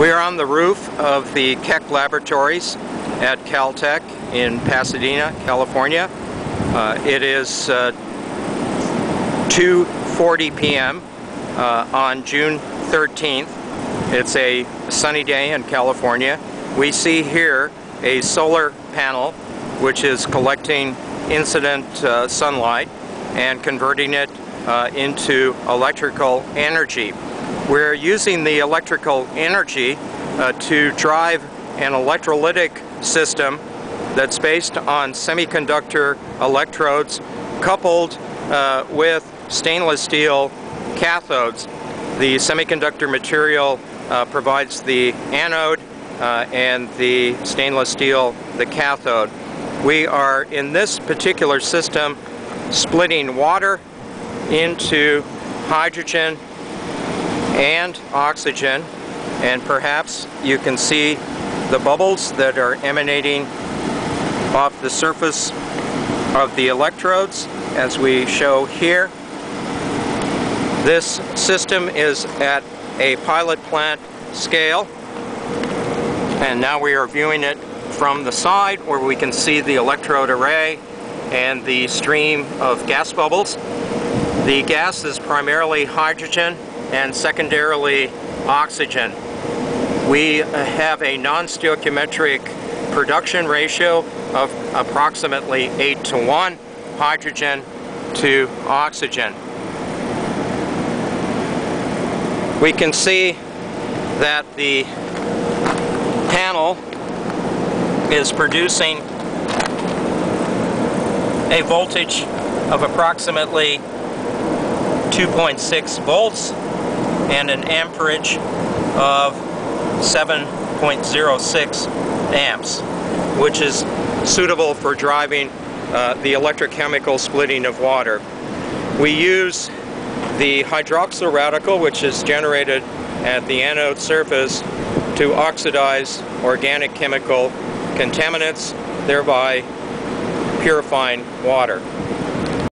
We are on the roof of the Keck Laboratories at Caltech in Pasadena, California. Uh, it is uh, 2.40 p.m. Uh, on June 13th. It's a sunny day in California. We see here a solar panel which is collecting incident uh, sunlight and converting it uh, into electrical energy. We're using the electrical energy uh, to drive an electrolytic system that's based on semiconductor electrodes coupled uh, with stainless steel cathodes. The semiconductor material uh, provides the anode uh, and the stainless steel the cathode. We are in this particular system splitting water into hydrogen and oxygen and perhaps you can see the bubbles that are emanating off the surface of the electrodes as we show here. This system is at a pilot plant scale and now we are viewing it from the side where we can see the electrode array and the stream of gas bubbles. The gas is primarily hydrogen and secondarily oxygen. We have a non-stoichiometric production ratio of approximately 8 to 1 hydrogen to oxygen. We can see that the panel is producing a voltage of approximately 2.6 volts and an amperage of 7.06 amps, which is suitable for driving uh, the electrochemical splitting of water. We use the hydroxyl radical, which is generated at the anode surface, to oxidize organic chemical contaminants, thereby purifying water.